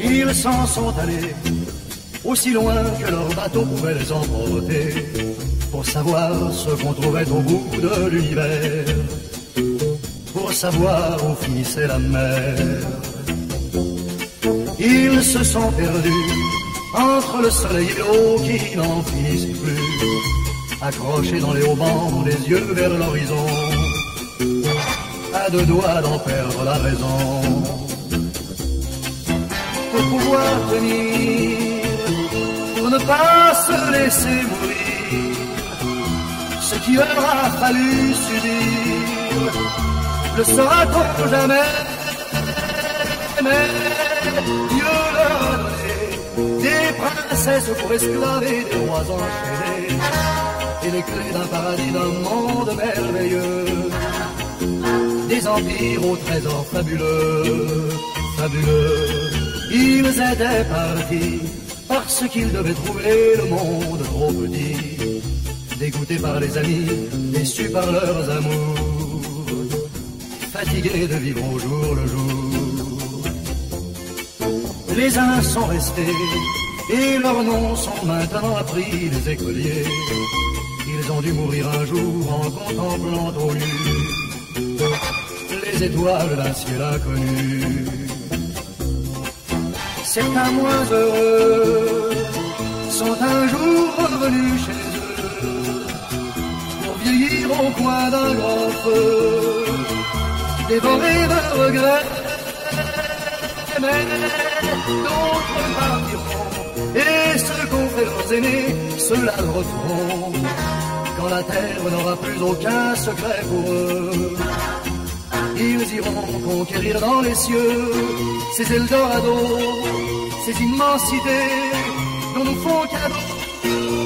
Ils s'en sont allés aussi loin que leur bateau pouvait les emporter pour savoir ce qu'on trouvait au bout de l'univers, pour savoir où finissait la mer. Ils se sont perdus entre le soleil et l'eau qui n'en finissait plus, accrochés dans les haubans, les yeux vers l'horizon, à deux doigts d'en perdre la raison. Pour pouvoir tenir, pour ne pas se laisser mourir, ce qui leur a fallu subir, le saura-t-on jamais des princesses pour esclaver des rois enchaînés. Et les clés d'un paradis, d'un monde merveilleux, des empires aux trésors fabuleux, fabuleux. Ils étaient partis parce qu'ils devaient trouver le monde trop petit, dégoûtés par les amis, déçus par leurs amours, fatigués de vivre au jour le jour. Les uns sont restés et leurs noms sont maintenant appris des écoliers. Ils ont dû mourir un jour en contemplant au nu les étoiles d'un ciel inconnu. Certains moins heureux sont un jour revenus chez eux pour vieillir au coin d'un grand feu, dévorés de regrets d'autres partiront. Et ceux qu'ont fait leurs aînés, ceux-là le referont. Quand la terre n'aura plus aucun secret pour eux, ils iront conquérir dans les cieux ces Eldorados, ces immensités dont nous font cadeau